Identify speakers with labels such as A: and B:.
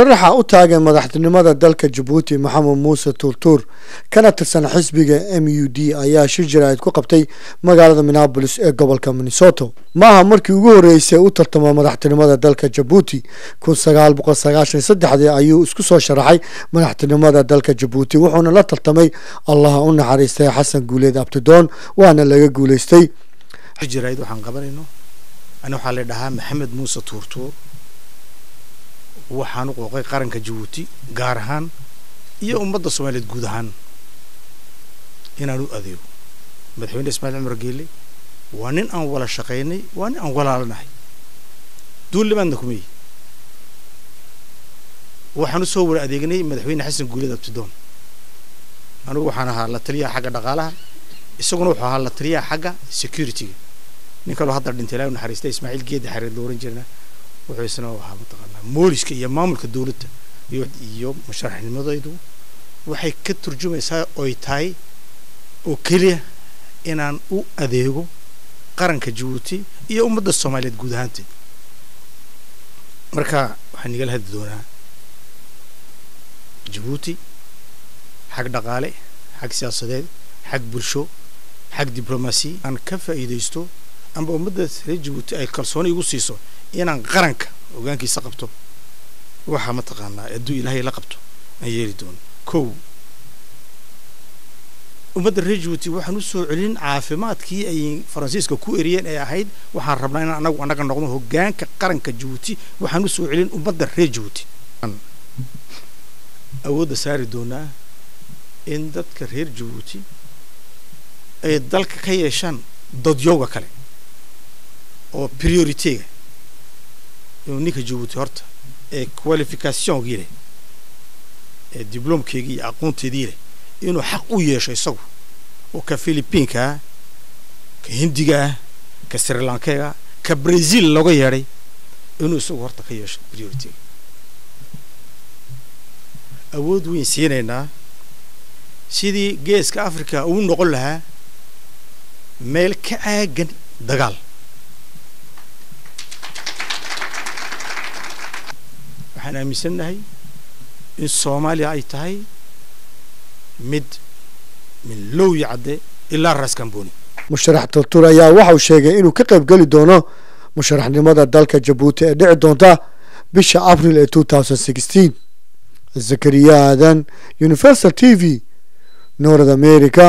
A: musharaxa u taagan madaxtinimada dalka jabuuti maxamed muuse tuurtuur kana tirsan xisbiga m u d ayaa shir jaraa'id ku qabtay magaalada minneabolis ee gobolka minnesoto maaha markii ugu horreysay u tartama madaxtinimada dalka jabuuti kun sagaal boqol sagaashan saddexdii ayuu isku soo sharaxay madaxtinimada dalka jabuuti wuxuuna la tartamay allaha u naxariistay xasan guuleed abtidoon waana laga guuleystay.
B: Waxaan qabanayno ani waxaa la dhahaa maxamed muuse tuurtuur waxaan u qooqay qaranka jabuuti gaar ahaan iyo ummadda soomaaliyeed guud ahaan. Inaan u adeego. Madaxweyne ismaaciil cumar geelle waa nin aan wala shaqaynay waa nin aan walaalanahay duulimaadna kumey waxaan u soo wala adeegnay madaxweyne xasan guuleed abtidoon. Anigu waxaan ahaa la taliyaha xagga dhaqaalaha isaguna wuxuu ahaa la taliyaha xagga security-ga. Nin kaloo hadda dhintay ilaahi naxariistay ismaaciil geedda xareed looran jirna wuxuu isna ahaa mataqaanaa mooliska iyo maamulka dowladda iyo musharaxnimadaydu waxay ka turjumaysaa oy tahay oo keliya inaan u adeego qaranka jabuuti iyo ummadda soomaaliyeed guud ahaanteed. Marka waxaan igala hadli doonaa jabuuti xag dhaqaale xag siyaasadeed xag bulsho xag diblomaasi aan ka faa'iidaysto amba ummadda reer jabuuti ay kalsooni igu siiso inaan qaranka hogaankiisa qabto? Waxaa mataqaanaa hadduu ilaahay la qabto aan yeeli doono kow ummadda reer jabuuti waxaan u soo celin caafimaadkii ay faransiiska ku eriyeen ee ahayd. Waxaan rabnaa inaan anagu annaga noqdo hogaanka qaranka jabuuti waxaan u soo celin ummadda reer jabuuti awoodda saari doonaa in dadka reer jabuuti ay dalka ka yeeshaan dadyowga kale oo prioriteega inuu ninka jabuuti horta ee qualificationkii leh ee diblomkeygii iyo aqoonteedii leh inuu xaq u yeesho isagu oo ka philipiinka ah ka hindiga ah ka sri lankeega ka brazil looga yeedhay inuu isagu horta ka yeesho prioriteega awood weyn siinaynaa. Sidii geeska africa uu noqon lahaa meel ka caagan dagaal waxaan aaminsannahay in soomaaliya ay tahay mid min lowyi cadde ilaa raskamboni
A: musharax tuurtuur ayaa waxauu sheegay inuu ka qayb geli doono musharaxnimada dalka jabuuti ee dhici doonta bisha abril ee zakariya aadan universal t v north america